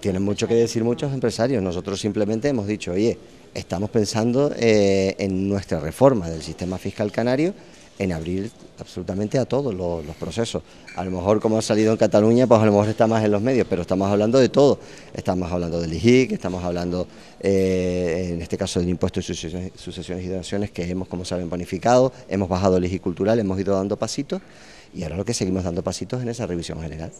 tienen mucho que decir muchos empresarios. Nosotros simplemente hemos dicho, oye, estamos pensando eh, en nuestra reforma del sistema fiscal canario en abrir absolutamente a todos los, procesos. A lo mejor como ha salido en Cataluña, pues a lo mejor está más en los medios, pero estamos hablando de todo. Estamos hablando del IGIC, estamos hablando eh, en este caso del impuesto de sucesiones, y donaciones que hemos, como saben, bonificado, hemos bajado el IGIC cultural, hemos ido dando pasitos y ahora lo que seguimos dando pasitos en esa revisión general.